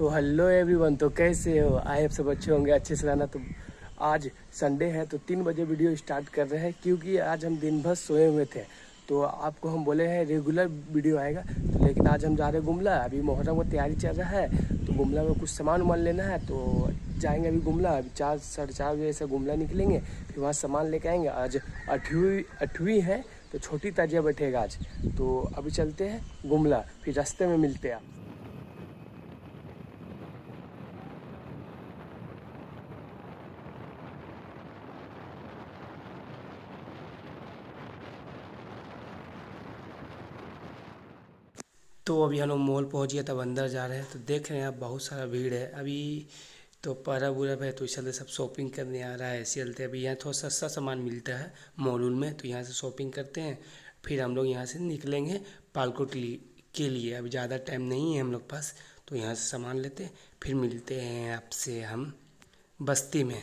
तो hello everyone तो कैसे हो? आए आप सब अच्छे होंगे, अच्छे से रहना। तो आज संडे है तो तीन बजे वीडियो स्टार्ट कर रहे हैं, क्योंकि आज हम दिन भर सोए हुए थे। तो आपको हम बोले हैं रेगुलर वीडियो आएगा। तो लेकिन आज हम जा रहे हैं गुमला। अभी मोहर्रम का तैयारी चल रहा है तो गुमला में कुछ सामान वामान लेना है तो जाएँगे अभी गुमला। अभी चार, साढ़े चार बजे से गुमला निकलेंगे, फिर वहाँ सामान लेके आएँगे। आज अठवीं अठवीं है तो छोटी ताजिया बैठेगा आज। तो अभी चलते हैं गुमला, फिर रास्ते में मिलते हैं तो अभी हम लोग मॉल पहुँच गया तब अंदर जा रहे हैं। तो देख रहे हैं आप, बहुत सारा भीड़ है। अभी तो पर्व उरब है तो इस चलते सब शॉपिंग करने आ रहा है। इसी चलते अभी यहाँ थोड़ा सस्ता सामान मिलता है मॉल में तो यहाँ से शॉपिंग करते हैं। फिर हम लोग यहाँ से निकलेंगे पालकोट के लिए। अभी ज़्यादा टाइम नहीं है हम लोग पास तो यहाँ से सामान लेते फिर मिलते हैं आपसे हम बस्ती में।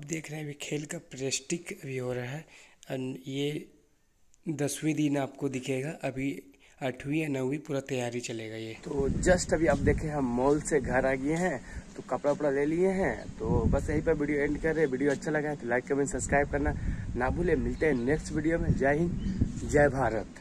आप देख रहे हैं, अभी खेल का प्रेस्टिक अभी हो रहा है। ये दसवीं दिन आपको दिखेगा, अभी आठवीं या नौवीं पूरा तैयारी चलेगा ये। तो जस्ट अभी आप देखे, हम मॉल से घर आ गए हैं तो कपड़ा वपड़ा ले लिए हैं तो बस यहीं पर वीडियो एंड कर रहे हैं। वीडियो अच्छा लगा है तो लाइक, कमेंट, सब्सक्राइब करना ना भूले। मिलते हैं नेक्स्ट वीडियो में। जय हिंद, जय भारत।